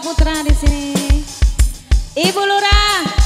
Putra di sini. Ibu Lurah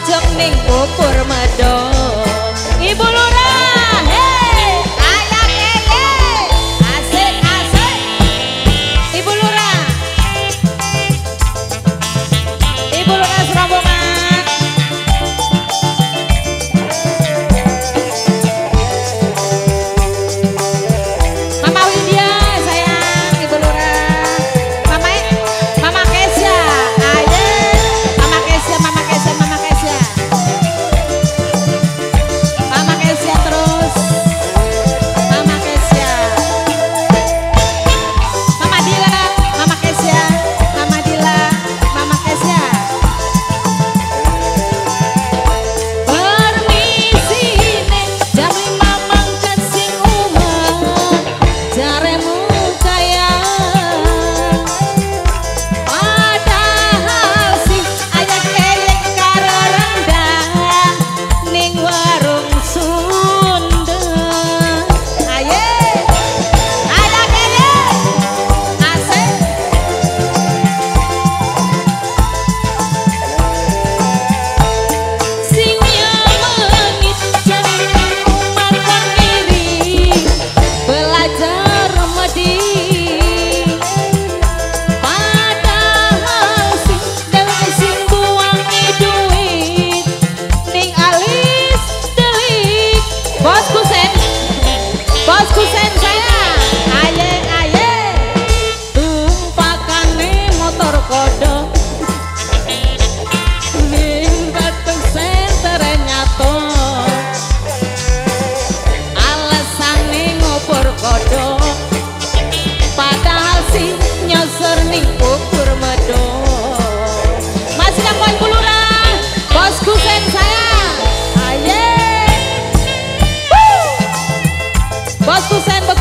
ajeng ning bubur Waktu sandbox